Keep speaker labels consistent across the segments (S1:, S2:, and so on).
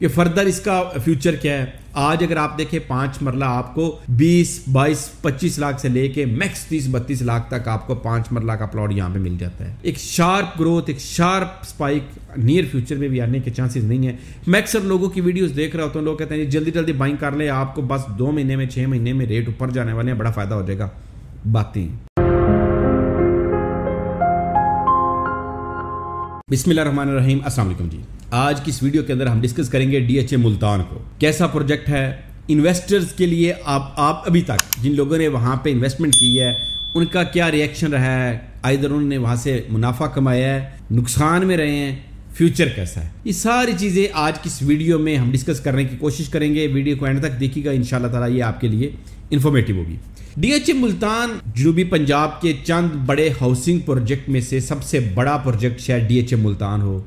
S1: कि फर्दर इसका फ्यूचर क्या है? आज अगर आप देखें पाँच मरला आपको 20, 22, 25 लाख से लेके मैक्स 30, 32 लाख तक आपको पाँच मरला का प्लॉट यहाँ पे मिल जाता है। एक शार्प ग्रोथ एक शार्प स्पाइक नियर फ्यूचर में भी आने के चांसेस नहीं है। मैं अक्सर लोगों की वीडियोस देख रहा होता हूँ लोग कहते हैं जल्दी जल्दी बाइंग कर ले आपको बस दो महीने में छह महीने में रेट ऊपर जाने वाले हैं बड़ा फ़ायदा हो जाएगा। बातें। बिस्मिल्लाह रहीम वालेकुम जी। आज की इस वीडियो के अंदर हम डिस्कस करेंगे डीएचए मुल्तान को। कैसा प्रोजेक्ट है? इन्वेस्टर्स के लिए आप आप अभी तक जिन लोगों ने वहाँ पे इन्वेस्टमेंट की है, उनका क्या रिएक्शन रहा है? आइधर उन्होंने वहाँ से मुनाफा कमाया है, नुकसान में रहे हैं फ्यूचर कैसा है? ये सारी चीज़ें आज की इस वीडियो में हम डिस्कस करने की कोशिश करेंगे। वीडियो को एंड तक देखिएगा इन ताला ये आपके लिए इन्फॉर्मेटिव होगी। डीएचए मुल्तान जनूबी पंजाब के चंद बड़े हाउसिंग प्रोजेक्ट में से सबसे बड़ा प्रोजेक्ट शायद डीएचए मुल्तान हो।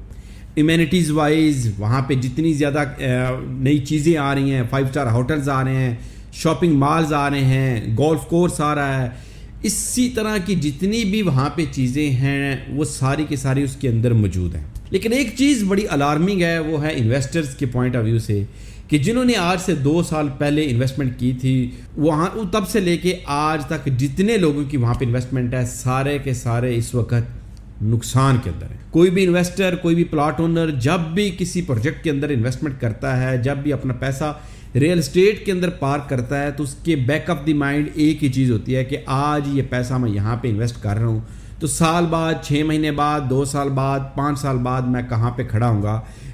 S1: इम्यूनिटीज़ वाइज वहाँ पे जितनी ज़्यादा नई चीज़ें आ रही हैं फाइव स्टार होटल्स आ रहे हैं शॉपिंग मॉल्स आ रहे हैं गोल्फ कोर्स आ रहा है, इसी तरह की जितनी भी वहाँ पे चीज़ें हैं, वो सारी की सारी उसके अंदर मौजूद हैं। लेकिन एक चीज़ बड़ी अलार्मिंग है, वो है इन्वेस्टर्स के पॉइंट ऑफ़ व्यू से। कि जिन्होंने आज से दो साल पहले इन्वेस्टमेंट की थी, वहाँ तब से लेके आज तक जितने लोगों की वहाँ पे इन्वेस्टमेंट है, सारे के सारे इस वक्त नुकसान के अंदर है। कोई भी इन्वेस्टर कोई भी प्लॉट ओनर जब भी किसी प्रोजेक्ट के अंदर इन्वेस्टमेंट करता है, जब भी अपना पैसा रियल स्टेट के अंदर पार्क करता है तो उसके बैक ऑफ़ द माइंड एक ही चीज़ होती है कि आज ये पैसा मैं यहाँ पे इन्वेस्ट कर रहा हूँ। तो साल बाद छः महीने बाद, दो साल बाद, पाँच साल बाद मैं कहाँ पे खड़ा हूँ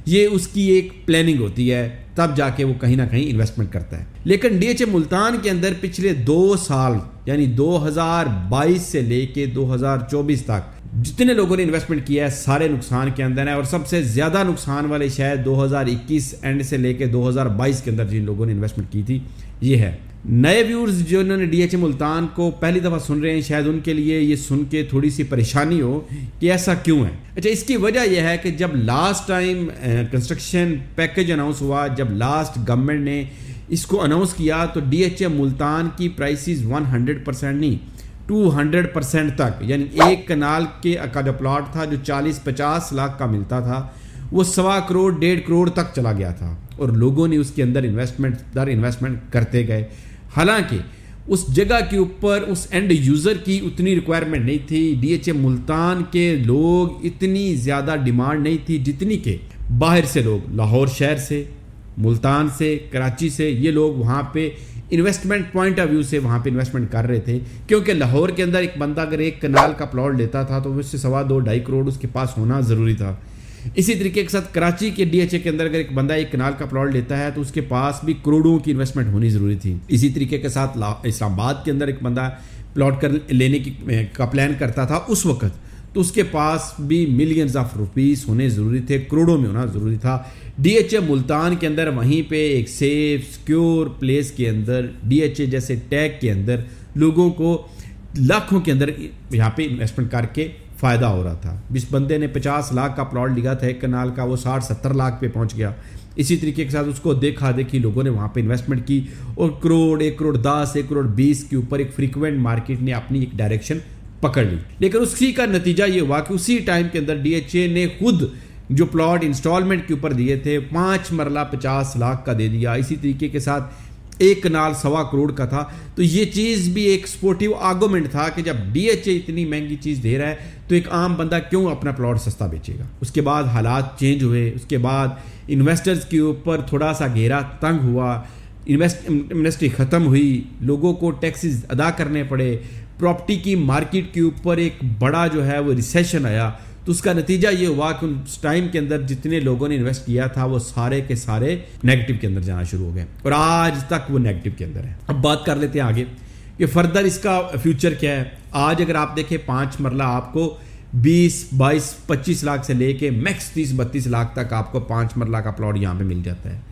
S1: ये उसकी एक प्लानिंग होती है, तब जाके वो कहीं ना कहीं इन्वेस्टमेंट करता है। लेकिन डीएचए मुल्तान के अंदर पिछले दो साल, यानी 2022 से लेके 2024 तक, जितने लोगों ने इन्वेस्टमेंट किया है, सारे नुकसान के अंदर है। और सबसे ज़्यादा नुकसान वाले शायद 2021 एंड से लेके 2022 के अंदर जिन लोगों ने इन्वेस्टमेंट की थी, ये है। नए व्यूअर्स जो इन्होंने डी डीएचए मुल्तान को पहली दफ़ा सुन रहे हैं, शायद उनके लिए ये सुन के थोड़ी सी परेशानी हो कि ऐसा क्यों है। अच्छा इसकी वजह यह है कि जब last time construction package announce हुआ, जब लास्ट गवर्नमेंट ने इसको अनाउंस किया तो डी डीएचए मुल्तान की प्राइसेस 100 परसेंट नहीं 200 परसेंट तक, यानी एक कनाल के का जो प्लॉट था जो 40-50 लाख का मिलता था, वो सवा करोड़, डेढ़ करोड़ तक चला गया था और लोगों ने उसके अंदर इन्वेस्टमेंट दर इन्वेस्टमेंट करते गए। हालाँकि, उस जगह के ऊपर, उस एंड यूज़र की उतनी रिक्वायरमेंट नहीं थी। डीएचए मुल्तान के लोग इतनी ज़्यादा डिमांड नहीं थी जितनी के बाहर से लोग, लाहौर शहर से, मुल्तान से, कराची से, ये लोग वहाँ पे इन्वेस्टमेंट पॉइंट ऑफ़ व्यू से वहाँ पे इन्वेस्टमेंट कर रहे थे। क्योंकि लाहौर के अंदर एक बंदा अगर एक कनाल का प्लॉट लेता था तो उससे सवा दो, ढाई करोड़ उसके पास होना ज़रूरी था। इसी तरीके के साथ कराची के डीएचए के अंदर अगर एक बंदा एक कनाल का प्लॉट लेता है तो उसके पास भी करोड़ों की इन्वेस्टमेंट होनी ज़रूरी थी। इसी तरीके के साथ इस्लामाबाद के अंदर एक बंदा प्लॉट कर लेने की का प्लान करता था उस वक्त। तो उसके पास भी मिलियंस ऑफ़ रुपीस होने ज़रूरी थे, करोड़ों में होना ज़रूरी था। डीएचए मुल्तान के अंदर वहीं पे एक सेफ़ सिक्योर प्लेस के अंदर डीएचए जैसे टैग के अंदर लोगों को लाखों के अंदर यहाँ पे इन्वेस्टमेंट करके फ़ायदा हो रहा था। जिस बंदे ने 50 लाख का प्लॉट लिया था, एक कनाल का, वो 60-70 लाख पे पहुँच गया। इसी तरीके के साथ उसको देखा, देखी, लोगों ने वहाँ पे इन्वेस्टमेंट की और करोड़, एक करोड़ दस, एक करोड़ बीस के ऊपर एक फ्रीक्वेंट मार्केट ने अपनी एक डायरेक्शन पकड़ ली। लेकिन उसी का नतीजा ये हुआ कि उसी टाइम के अंदर डीएचए ने खुद जो प्लॉट इंस्टॉलमेंट के ऊपर दिए थे, पाँच मरला पचास लाख का दे दिया। इसी तरीके के साथ एक कनाल सवा करोड़ का था। तो ये चीज़ भी एक स्पोर्टिव आर्गूमेंट था कि जब डीएचए इतनी महँगी चीज़ दे रहा है तो एक आम बंदा क्यों अपना प्लॉट सस्ता बेचेगा? उसके बाद हालात चेंज हुए, उसके बाद इन्वेस्टर्स के ऊपर थोड़ा सा घेरा तंग हुआ इन्वेस्ट इंडस्ट्री ख़त्म हुई, लोगों को टैक्सेस अदा करने पड़े प्रॉपर्टी की मार्केट के ऊपर एक बड़ा जो है वो रिसेशन आया। तो उसका नतीजा ये हुआ कि उस टाइम के अंदर जितने लोगों ने इन्वेस्ट किया था वो सारे के सारे नेगेटिव के अंदर जाना शुरू हो गए। और आज तक वो नेगेटिव के अंदर है। अब बात कर लेते हैं आगे कि फर्दर इसका फ्यूचर क्या है। आज अगर आप देखें पाँच मरला आपको 20, 22, 25 लाख से लेके मैक्स 30, 32 लाख तक आपको पाँच मरला का प्लॉट यहाँ पे मिल जाता है।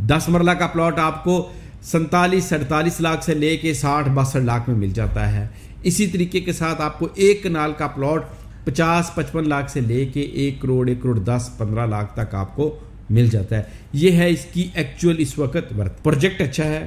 S1: दस मरला का प्लॉट आपको सैंतालीस सड़तालीस लाख से लेके साठ बासठ लाख में मिल जाता है। इसी तरीके के साथ आपको एक कनाल का प्लॉट पचास पचपन लाख से लेके एक करोड़ एक करोड़ दस, पंद्रह लाख तक आपको मिल जाता है। ये है इसकी एक्चुअल इस वक्त वर्थ प्रोजेक्ट अच्छा है।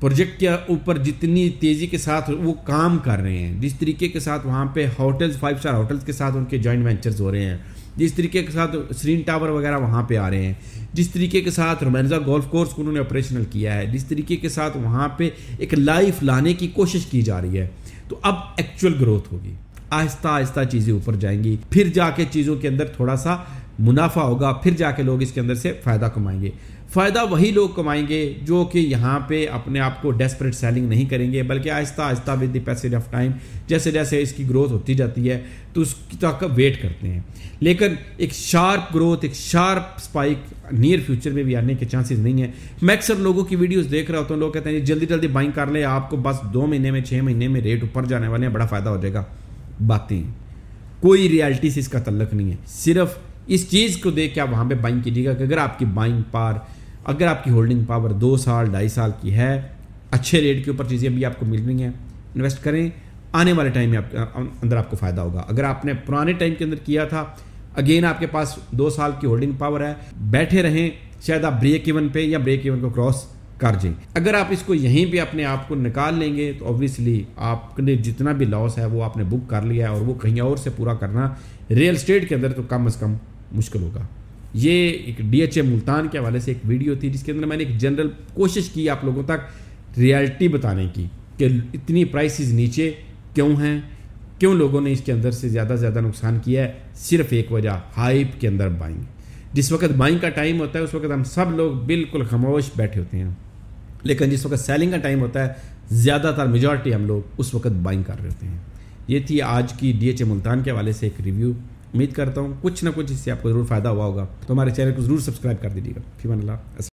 S1: प्रोजेक्ट के ऊपर जितनी तेज़ी के साथ वो काम कर रहे हैं, जिस तरीके के साथ वहाँ पे होटल्स फाइव स्टार होटल्स के साथ उनके जॉइंट वेंचर्स हो रहे हैं, जिस तरीके के साथ श्रीन टावर वगैरह वहाँ पे आ रहे हैं, जिस तरीके के साथ रोमेंजा गोल्फ कोर्स को उन्होंने ऑपरेशनल किया है, जिस तरीके के साथ वहाँ पे एक लाइफ लाने की कोशिश की जा रही है तो अब एक्चुअल ग्रोथ होगी। आहिस्ता आहिस्ता चीज़ें ऊपर जाएँगी। फिर जाके चीज़ों के अंदर थोड़ा सा मुनाफा होगा, फिर जाके लोग इसके अंदर से फ़ायदा कमाएँगे। फ़ायदा वही लोग कमाएँगे जो कि यहाँ पे अपने आप को डेस्परेट सेलिंग नहीं करेंगे, बल्कि आहिस्ता आहिस्ता with the passage of time जैसे जैसे इसकी ग्रोथ होती जाती है तो उसकी तक वेट करते हैं। लेकिन एक शार्प ग्रोथ एक शार्प स्पाइक नियर फ्यूचर में भी आने के चांसेस नहीं है। मैं अक्सर लोगों की वीडियोस देख रहा होता हूँ, लोग कहते हैं जल्दी जल्दी बाइंग कर ले, आपको बस दो महीने में छः महीने में रेट ऊपर जाने वाले हैं, बड़ा फ़ायदा हो जाएगा। बातें। कोई रियलिटी से इसका तल्लक नहीं है। सिर्फ़ इस चीज़ को देख के आप वहाँ पे बाइंग कीजिएगा कि अगर आपकी बाइंग पार अगर आपकी होल्डिंग पावर दो साल, ढाई साल की है, अच्छे रेट के ऊपर चीज़ें भी आपको मिल रही हैं इन्वेस्ट करें। आने वाले टाइम में आप अंदर आपको फ़ायदा होगा। अगर आपने पुराने टाइम के अंदर किया था अगेन आपके पास दो साल की होल्डिंग पावर है, बैठे रहें, शायद आप ब्रेक इवन पे या ब्रेक इवन को क्रॉस कर जाए अगर आप इसको यहीं पे अपने आप को निकाल लेंगे तो ऑब्वियसली आपने जितना भी लॉस है, वो आपने बुक कर लिया है और वो कहीं और से पूरा करना रियल स्टेट के अंदर तो कम अज़ कम मुश्किल होगा। ये एक डी एच ए मुल्तान के हवाले से एक वीडियो थी, जिसके अंदर मैंने एक जनरल कोशिश की आप लोगों तक रियलिटी बताने की कि इतनी प्राइसेस नीचे क्यों हैं, क्यों लोगों ने इसके अंदर से ज़्यादा से ज़्यादा नुकसान किया है, सिर्फ़ एक वजह हाइप के अंदर बाइंग जिस वक्त बाइंग का टाइम होता है, उस वक्त हम सब लोग बिल्कुल खामोश बैठे होते हैं। लेकिन जिस वक्त सेलिंग का टाइम होता है, ज़्यादातर मेजॉरिटी हम लोग उस वक्त बाइंग कर रहे हैं। ये थी आज की डी एच ए मुल्तान के हवाले से एक रिव्यू उम्मीद करता हूँ कुछ ना कुछ इससे आपको ज़रूर फ़ायदा हुआ होगा। तो हमारे चैनल को ज़रूर सब्सक्राइब कर दीजिएगा। फीमान अल्लाह